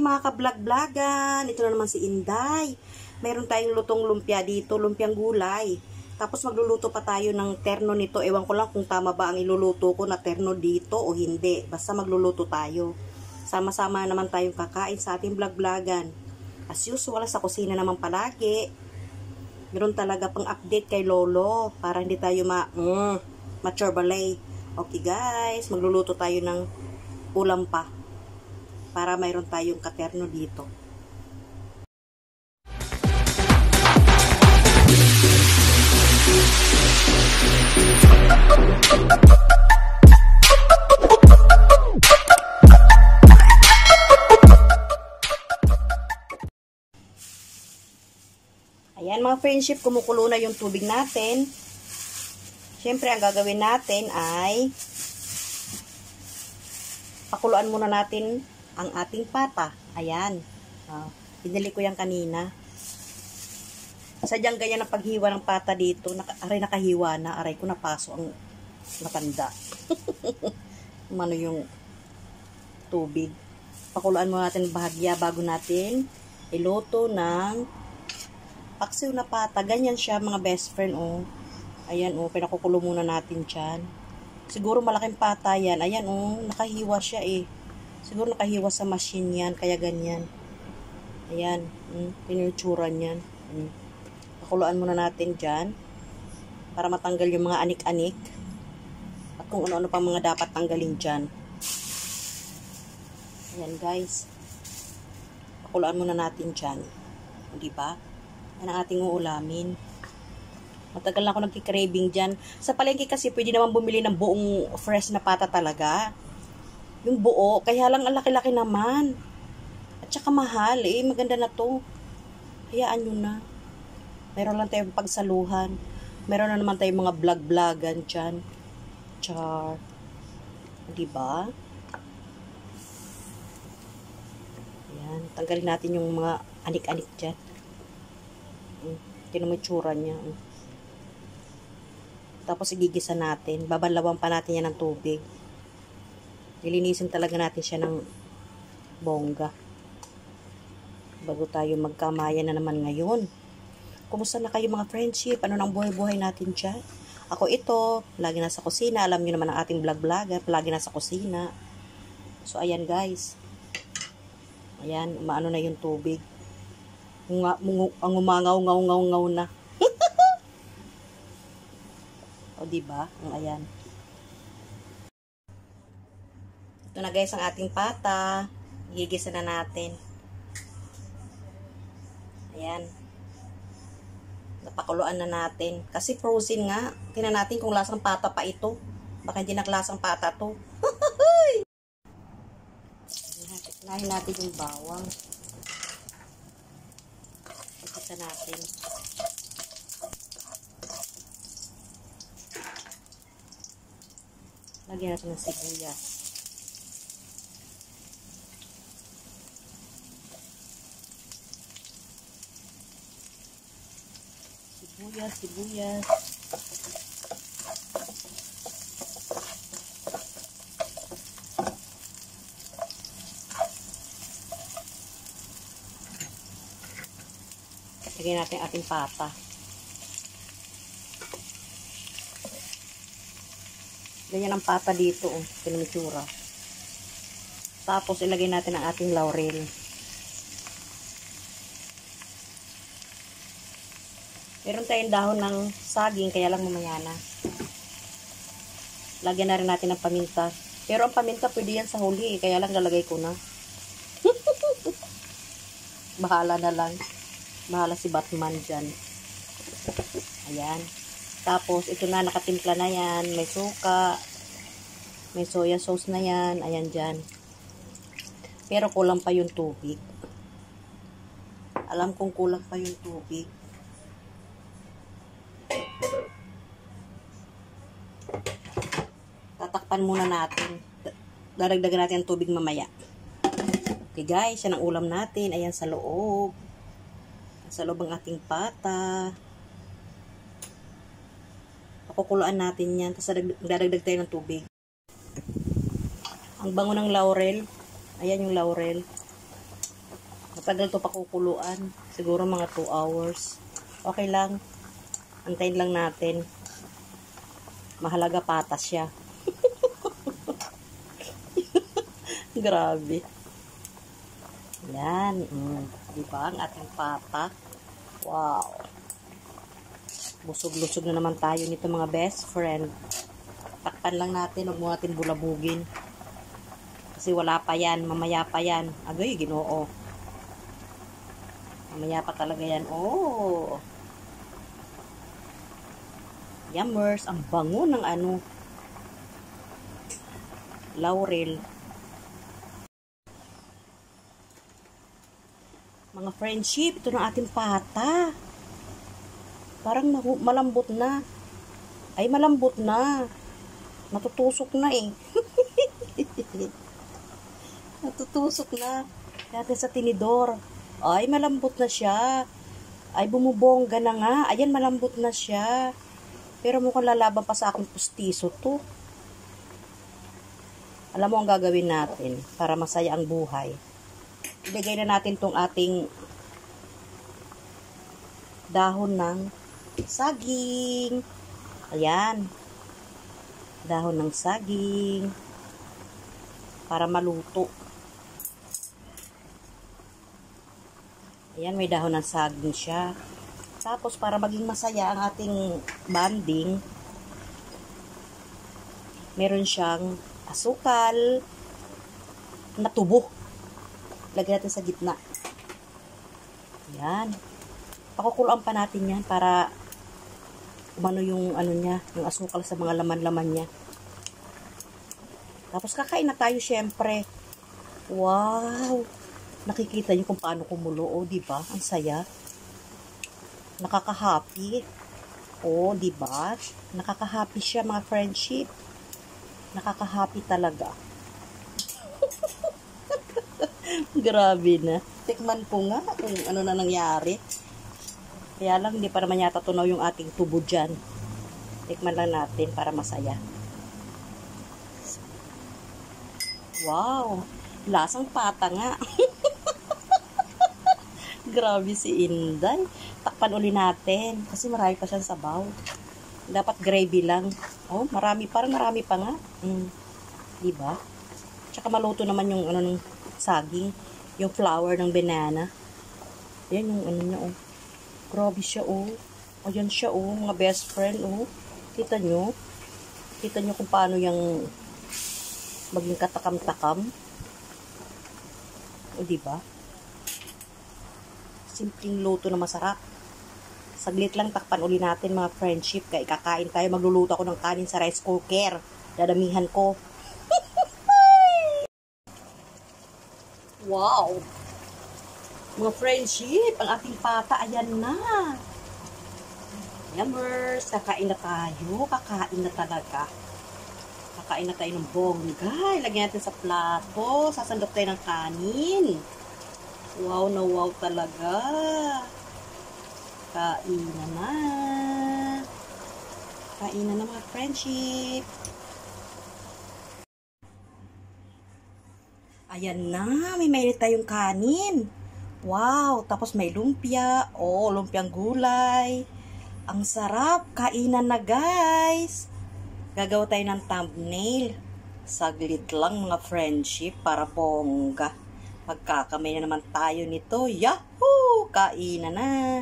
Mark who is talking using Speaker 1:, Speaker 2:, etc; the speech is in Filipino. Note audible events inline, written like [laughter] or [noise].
Speaker 1: mga kablog-blagan. Ito na naman si Inday. Meron tayong lutong lumpia dito, lumpiang gulay. Tapos magluluto pa tayo ng terno nito. Ewan ko lang kung tama ba ang iluluto ko na terno dito o hindi. Basta magluluto tayo. Sama-sama naman tayong kakain sa ating vlog-vlogan. As usual, sa kusina naman palagi. Meron talaga pang update kay Lolo para hindi tayo ma mm, ma-chorbalay. Okay guys, magluluto tayo ng ulam pa para mayroon tayong katerno dito. Ayan mga friendship, kumukulo na yung tubig natin. Siyempre, ang gagawin natin ay pakuluan muna natin ang ating pata. Ayan. Uh, pinili ko yan kanina. Sadyang ganyan ang paghiwa ng pata dito. Naka, aray nakahiwa na. Aray ko napaso ang matanda. [laughs] Mano yung tubig. Pakuluan muna natin bahagya bago natin iluto ng paksiw na pata. Ganyan siya mga best friend, oh. Ayan, oh. Pinakukulo muna natin dyan. Siguro malaking pata yan. Ayan, oh. Nakahiwa siya, eh. Siguro nakahiwa sa machine yan. Kaya ganyan. Ayan. Mm, pinutsura niyan. Mm. Pakuluan muna natin dyan. Para matanggal yung mga anik-anik. At kung ano-ano pa mga dapat tanggalin dyan. Ayan, guys. Pakuluan muna natin dyan. Di ba? Yan ang ating uulamin. Matagal na ako nagkikraving dyan. Sa palengke kasi pwede naman bumili ng buong fresh na pata talaga. Yung buo, kaya lang ang laki-laki naman. At saka mahal eh, maganda na to. Hayaan nyo na. Meron lang tayong pagsaluhan. Meron na naman tayong mga vlog-vlogan dyan. Char. Diba? Ayan, tanggalin natin yung mga anik-anik dyan. Tinan mo tsura niya. Tapos igigisa natin. Babalawan pa natin yan ng tubig. Lilinisin talaga natin siya ng bongga. Bago tayo magkamayan na naman ngayon. Kumusta na kayo mga friendship? Ano nang buhay-buhay natin dyan? Ako ito, lagi nasa kusina. Alam niyo naman ang ating vlog-vlogger, lagi nasa kusina. So, ayan guys. Ayan, umaano na yung tubig. Nga, ang umangaw, ngaw, ngaw, ngaw na. [laughs] o, diba? Ang ayan. Ito na guys, ang ating pata. Gigisa na natin. Ayan. Napakuluan na natin. Kasi frozen nga. Tingnan natin kung lasang pata pa ito. Baka hindi naklasang pata to. [laughs] Nahin natin yung bawang isa natin. Lagyan natin ng sibuyas. Sibuyas, sibuyas. Lagyan natin ating pata. Ganyan ang pata dito, oh, pinamitsura. Tapos, ilagay natin ang ating laurel. Meron tayong dahon ng saging, kaya lang mamaya na. Lagyan na rin natin ng paminta. Pero ang paminta, pwede yan sa huli, kaya lang lalagay ko na. [laughs] Bahala na lang. Bahala si Batman dyan. Ayan. Tapos, ito na, nakatimpla na yan. May suka. May soya sauce na yan. Ayan dyan. Pero kulang pa yung tubig. Alam kong kulang pa yung tubig. Tatakpan muna natin. Daragdagan natin ang tubig mamaya. Okay guys, yan ang ulam natin. Ayan sa loob sa loob ng ating pata. Pakukuluan natin yan. Tapos dadagdag tayo ng tubig. Ang bango ng laurel. Ayan yung laurel. Matagal to pakukuluan. Siguro mga 2 hours. Okay lang. Antayin lang natin. Mahalaga patas siya. Grabe. Yan. Mm. Diba ang ating pata? Wow. Busog-lusog na naman tayo nito mga best friend. Takpan lang natin. Huwag mo natin bulabugin. Kasi wala pa yan. Mamaya pa yan. Agay, ginoo. Mamaya pa talaga yan. Oh. Yummers. Ang bango ng ano. Laurel. Mga friendship, ito na ating pata. Parang malambot na. Ay, malambot na. Natutusok na eh. [laughs] Natutusok na. Natin sa tinidor. Ay, malambot na siya. Ay, bumubongga na nga. Ayan, malambot na siya. Pero mukhang lalaban pa sa akong pustiso to. Alam mo ang gagawin natin para masaya ang buhay. Ilagay na natin tong ating dahon ng saging. Ayan. Dahon ng saging. Para maluto. Ayan, may dahon ng saging siya. Tapos, para maging masaya ang ating banding, meron siyang asukal na tubo. Lagyan natin sa gitna. Ayan. Pakukuluan pa natin yan para umano yung ano niya, yung asukal sa mga laman-laman niya. Tapos kakain na tayo syempre. Wow! Nakikita niyo kung paano kumulo, oh, di ba? Ang saya. Nakaka-happy. Oh, di ba? Nakaka-happy siya mga friendship. Nakaka-happy talaga. [laughs] Grabe na. Tikman ko nga kung ano na nangyari. Kaya lang, hindi pa naman yata tunaw yung ating tubo dyan. Tikman lang natin para masaya. Wow! Lasang pata nga. [laughs] Grabe si Inday. Takpan uli natin. Kasi marami pa siyang sabaw. Dapat gravy lang. Oh, marami. Parang marami pa nga. Mm. Diba? Tsaka maluto naman yung ano ng saging. Yung flour ng banana. Yan yung ano niya, oh. Grabe siya, oh. Ayan siya, oh. Mga best friend, oh. Kita nyo? Kita nyo kung paano yung maging katakam-takam. O, diba? Simpleng luto na masarap. Saglit lang takpan uli natin mga friendship. Kaya kakain tayo. Magluluto ako ng kanin sa rice cooker. Dadamihan ko. Wow! Mga friendship, ang ating pata, ayan na. Yummers, kakain na tayo. Kakain na talaga. Kakain na tayo ng bongga. Ilagyan natin sa plato. Sasandok tayo ng kanin. Wow na wow talaga. Kain na na. Kain na na mga friendship. Ayan na, may mainit tayong kanin. Wow, tapos may lumpia. Oh, lumpiang gulay. Ang sarap, kainan na guys. Gagawa tayo ng thumbnail. Saglit lang mga friendship para bongga. Magkakamay na naman tayo nito. Yahoo! Kainan na.